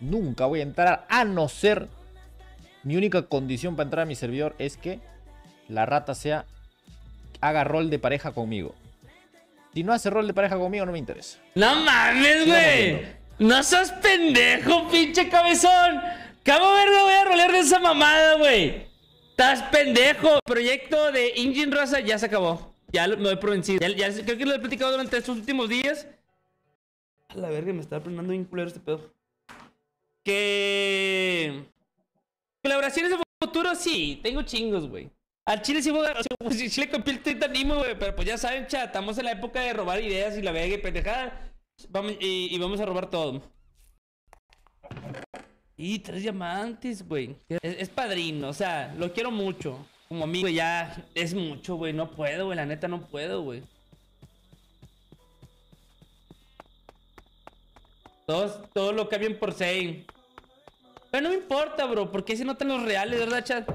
Nunca voy a entrar a no ser... Mi única condición para entrar a mi servidor es que la rata sea... Haga rol de pareja conmigo. Si no hace rol de pareja conmigo, no me interesa. No mames, güey. No seas pendejo, pinche cabezón. ¿Cómo verga voy a rolear de esa mamada, güey? Estás pendejo. Proyecto de Engine Raza ya se acabó. Ya lo- me doy por vencido. Ya, ya- creo que lo he platicado durante estos últimos días. A la verga, me está aprendiendo bien culero este pedo. Que. Colaboraciones de futuro, sí. Tengo chingos, güey. Al Chile sí pues, si Chile con piel te animo, güey. Pero pues ya saben, chat. Estamos en la época de robar ideas y la verga y pendejada. Vamos, y, vamos a robar todo. Y tres diamantes, güey. Es, es padrino, o sea, lo quiero mucho. Como amigo ya es mucho, güey. No puedo, güey. La neta no puedo, güey. Todos, lo cambian por Zane. Pero no me importa, bro, porque se notan los reales, ¿verdad, chat?